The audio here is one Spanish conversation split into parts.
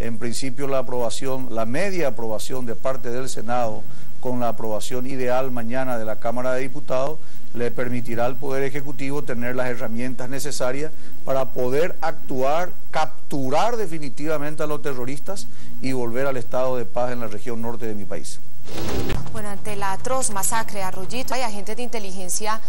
en principio la aprobación, la media aprobación de parte del Senado con la aprobación ideal mañana de la Cámara de Diputados, le permitirá al Poder Ejecutivo tener las herramientas necesarias para poder actuar, capturar definitivamente a los terroristas y volver al estado de paz en la región norte de mi país. Bueno, ante la atroz masacre a Rollito, hay agentes de inteligencia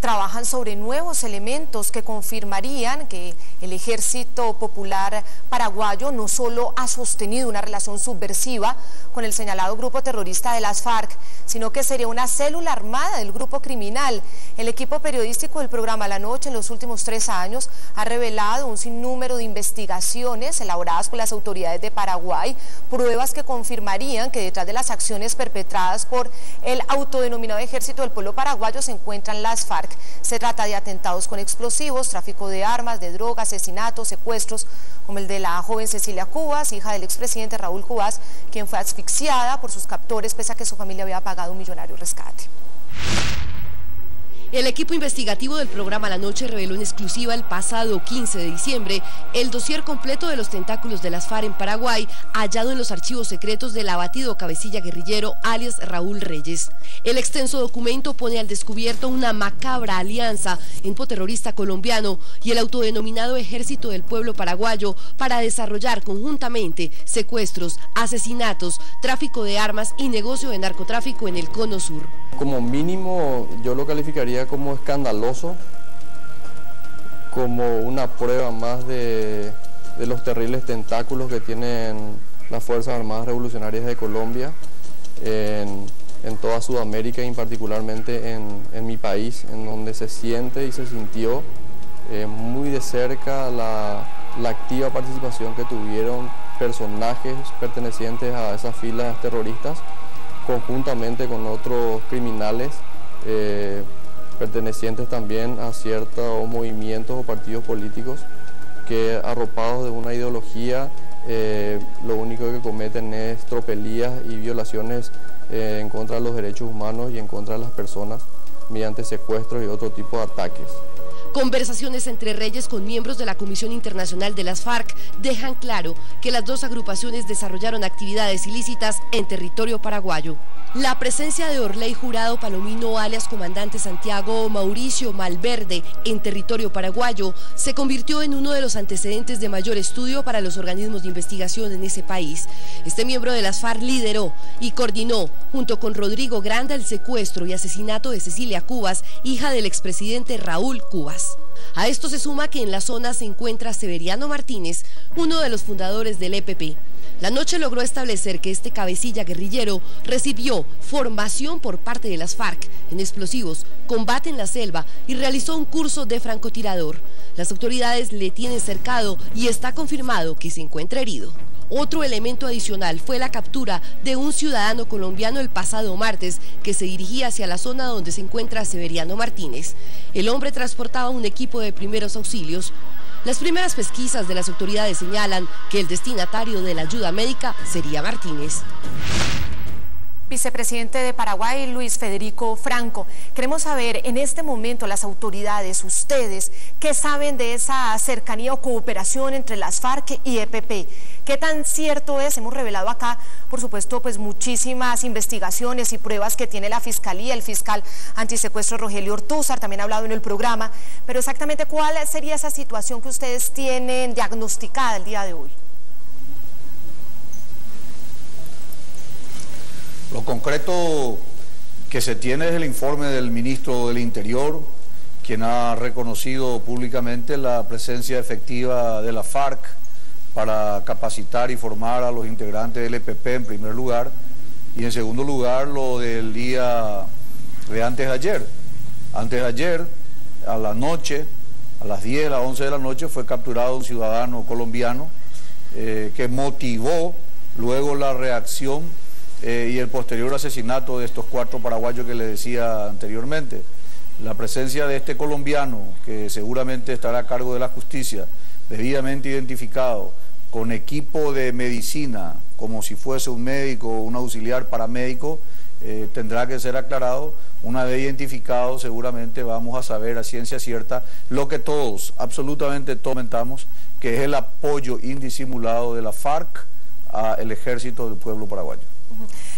trabajan sobre nuevos elementos que confirmarían que el Ejército Popular Paraguayo no solo ha sostenido una relación subversiva con el señalado grupo terrorista de las FARC, sino que sería una célula armada del grupo criminal. El equipo periodístico del programa La Noche en los últimos tres años ha revelado un sinnúmero de investigaciones elaboradas por las autoridades de Paraguay, pruebas que confirmarían que detrás de las acciones perpetradas por el autodenominado Ejército del Pueblo Paraguayo se encuentran las FARC. Se trata de atentados con explosivos, tráfico de armas, de drogas, asesinatos, secuestros, como el de la joven Cecilia Cubas, hija del expresidente Raúl Cubas, quien fue asfixiada por sus captores pese a que su familia había pagado un millonario rescate. El equipo investigativo del programa La Noche reveló en exclusiva el pasado 15 de diciembre el dossier completo de los tentáculos de las FARC en Paraguay, hallado en los archivos secretos del abatido cabecilla guerrillero alias Raúl Reyes. El extenso documento pone al descubierto una macabra alianza terrorista colombiano y el autodenominado Ejército del Pueblo Paraguayo para desarrollar conjuntamente secuestros, asesinatos, tráfico de armas y negocio de narcotráfico en el Cono Sur. Como mínimo yo lo calificaría como escandaloso, como una prueba más de, los terribles tentáculos que tienen las Fuerzas Armadas Revolucionarias de Colombia en, toda Sudamérica y particularmente en, mi país, en donde se siente y se sintió eh, muy de cerca la, activa participación que tuvieron personajes pertenecientes a esas filas terroristas conjuntamente con otros criminales eh, pertenecientes también a ciertos movimientos o partidos políticos que arropados de una ideología eh, lo único que cometen es tropelías y violaciones eh, en contra de los derechos humanos y en contra de las personas mediante secuestros y otro tipo de ataques. Conversaciones entre reyes con miembros de la Comisión Internacional de las FARC dejan claro que las dos agrupaciones desarrollaron actividades ilícitas en territorio paraguayo. La presencia de Orley Jurado Palomino alias comandante Santiago Mauricio Malverde en territorio paraguayo se convirtió en uno de los antecedentes de mayor estudio para los organismos de investigación en ese país. Este miembro de las FARC lideró y coordinó junto con Rodrigo Granda el secuestro y asesinato de Cecilia Cubas, hija del expresidente Raúl Cubas. A esto se suma que en la zona se encuentra Severiano Martínez, uno de los fundadores del EPP. La noche logró establecer que este cabecilla guerrillero recibió formación por parte de las FARC en explosivos, combate en la selva y realizó un curso de francotirador. Las autoridades le tienen cercado y está confirmado que se encuentra herido. Otro elemento adicional fue la captura de un ciudadano colombiano el pasado martes que se dirigía hacia la zona donde se encuentra Severiano Martínez. El hombre transportaba un equipo de primeros auxilios, las primeras pesquisas de las autoridades señalan que el destinatario de la ayuda médica sería Martínez. Vicepresidente de Paraguay, Luis Federico Franco, queremos saber en este momento las autoridades, ustedes, ¿qué saben de esa cercanía o cooperación entre las FARC y EPP? ¿Qué tan cierto es? Hemos revelado acá, por supuesto, pues muchísimas investigaciones y pruebas que tiene la Fiscalía, el fiscal antisecuestro Rogelio Ortúzar, también ha hablado en el programa, pero exactamente cuál sería esa situación que ustedes tienen diagnosticada el día de hoy. Lo concreto que se tiene es el informe del ministro del Interior, quien ha reconocido públicamente la presencia efectiva de la FARC para capacitar y formar a los integrantes del EPP en primer lugar, y en segundo lugar lo del día de antes de ayer. Antes de ayer, a la noche, a las 10, a las 11 de la noche, fue capturado un ciudadano colombiano eh, que motivó luego la reacción eh, y el posterior asesinato de estos cuatro paraguayos que les decía anteriormente. La presencia de este colombiano, que seguramente estará a cargo de la justicia, debidamente identificado, con equipo de medicina, como si fuese un médico o un auxiliar paramédico, eh, tendrá que ser aclarado. Una vez identificado, seguramente vamos a saber a ciencia cierta lo que todos, absolutamente todos, comentamos, que es el apoyo indisimulado de la FARC al ejército del pueblo paraguayo.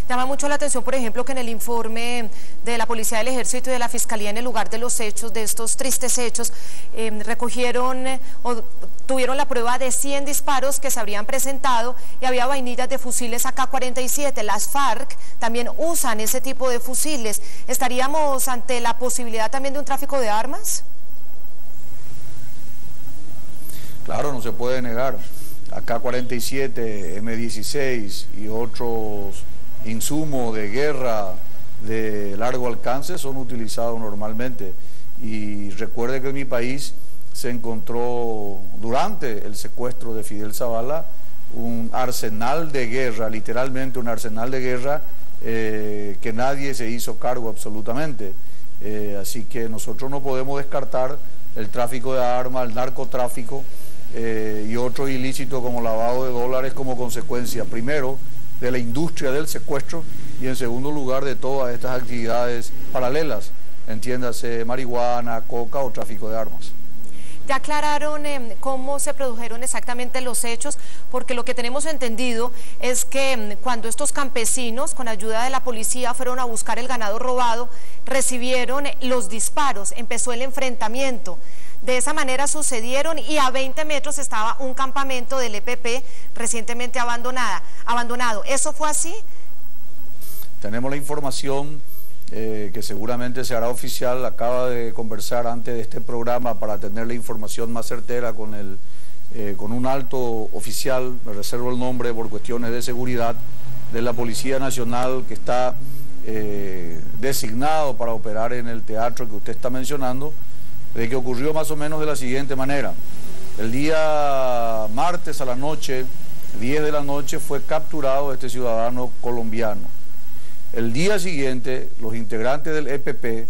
Llama mucho la atención, por ejemplo, que en el informe de la Policía del Ejército y de la Fiscalía en el lugar de los hechos, de estos tristes hechos, em, recogieron eh, o tuvieron la prueba de 100 disparos que se habrían presentado y había vainillas de fusiles AK-47. Las FARC también usan ese tipo de fusiles. ¿Estaríamos ante la posibilidad también de un tráfico de armas? Claro, no se puede negar. AK-47, M16 y otros insumos de guerra de largo alcance son utilizados normalmente. Y recuerde que en mi país se encontró durante el secuestro de Fidel Zavala un arsenal de guerra, literalmente un arsenal de guerra eh, que nadie se hizo cargo absolutamente. Eh, así que nosotros no podemos descartar el tráfico de armas, el narcotráfico eh, y otros ilícitos como lavado de dólares como consecuencia, primero, de la industria del secuestro y en segundo lugar de todas estas actividades paralelas, entiéndase marihuana, coca o tráfico de armas. Ya aclararon em, cómo se produjeron exactamente los hechos, porque lo que tenemos entendido es que em, cuando estos campesinos, con ayuda de la policía, fueron a buscar el ganado robado, recibieron los disparos, empezó el enfrentamiento. De esa manera sucedieron y a 20 metros estaba un campamento del EPP recientemente abandonada, abandonado. ¿Eso fue así? Tenemos la información eh, que seguramente se hará oficial. Acaba de conversar antes de este programa para tener la información más certera con, el, eh, con un alto oficial, me reservo el nombre por cuestiones de seguridad, de la Policía Nacional que está eh, designado para operar en el teatro que usted está mencionando de que ocurrió más o menos de la siguiente manera. El día martes a la noche, 10 de la noche, fue capturado este ciudadano colombiano. El día siguiente, los integrantes del EPP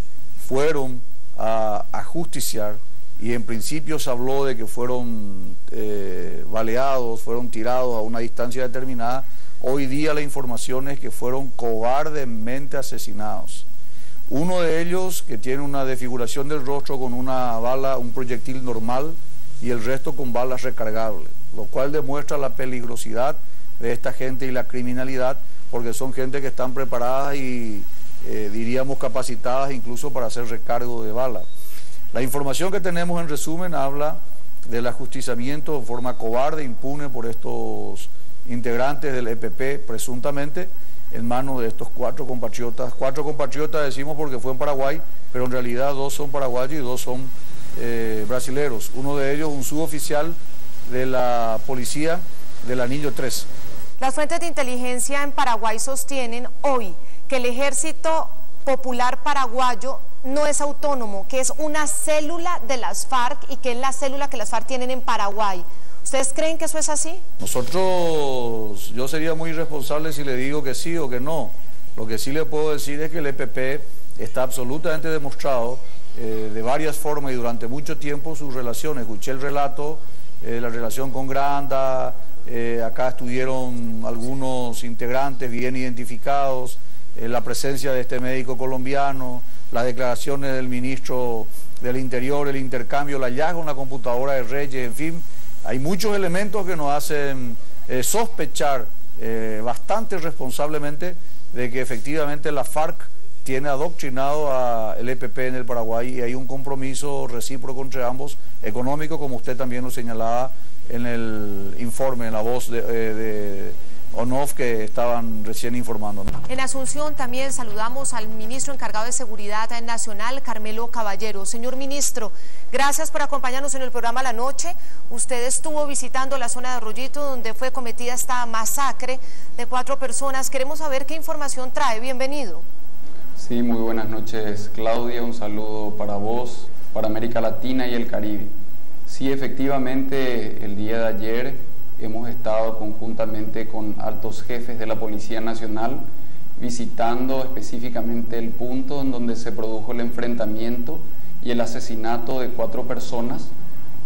fueron a, justiciar y en principio se habló de que fueron eh, baleados, fueron tirados a una distancia determinada. Hoy día la información es que fueron cobardemente asesinados. Uno de ellos que tiene una desfiguración del rostro con una bala, un proyectil normal y el resto con balas recargables, lo cual demuestra la peligrosidad de esta gente y la criminalidad, porque son gente que están preparadas y eh, diríamos capacitadas incluso para hacer recargo de bala. La información que tenemos en resumen habla del ajusticiamiento en forma cobarde, impune por estos integrantes del EPP, presuntamente, en manos de estos cuatro compatriotas. Cuatro compatriotas decimos porque fue en Paraguay, pero en realidad dos son paraguayos y dos son eh, brasileros. Uno de ellos un suboficial de la policía del Anillo 3. Las fuentes de inteligencia en Paraguay sostienen hoy que el ejército popular paraguayo no es autónomo, que es una célula de las FARC y que es la célula que las FARC tienen en Paraguay. ¿Ustedes creen que eso es así? Nosotros, yo sería muy irresponsable si le digo que sí o que no. Lo que sí le puedo decir es que el EPP está absolutamente demostrado eh, de varias formas y durante mucho tiempo sus relaciones. Escuché el relato, eh, la relación con Granda, eh, acá estuvieron algunos integrantes bien identificados, la presencia de este médico colombiano, las declaraciones del ministro del Interior, el intercambio, la hallazgo en la computadora de Reyes, en fin hay muchos elementos que nos hacen eh, sospechar eh, bastante responsablemente de que efectivamente la FARC tiene adoctrinado al EPP en el Paraguay y hay un compromiso recíproco entre ambos, económico, como usted también lo señalaba en el informe, en la voz de eh, ONOF que estaban recién informando. En Asunción también saludamos al ministro encargado de Seguridad Nacional, Carmelo Caballero. Señor ministro, gracias por acompañarnos en el programa La Noche. Usted estuvo visitando la zona de Arroyito donde fue cometida esta masacre de cuatro personas. Queremos saber qué información trae. Bienvenido. Sí, muy buenas noches Claudia. Un saludo para vos, para América Latina y el Caribe. Sí, efectivamente, el día de ayer hemos estado conjuntamente con altos jefes de la Policía Nacional visitando específicamente el punto en donde se produjo el enfrentamiento y el asesinato de cuatro personas,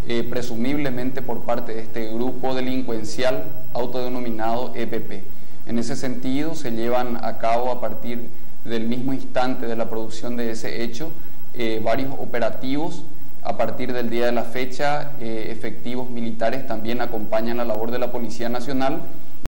eh, presumiblemente por parte de este grupo delincuencial autodenominado EPP. En ese sentido, se llevan a cabo a partir del mismo instante de la producción de ese hecho eh, varios operativos a partir del día de la fecha, eh, efectivos militares también acompañan la labor de la Policía Nacional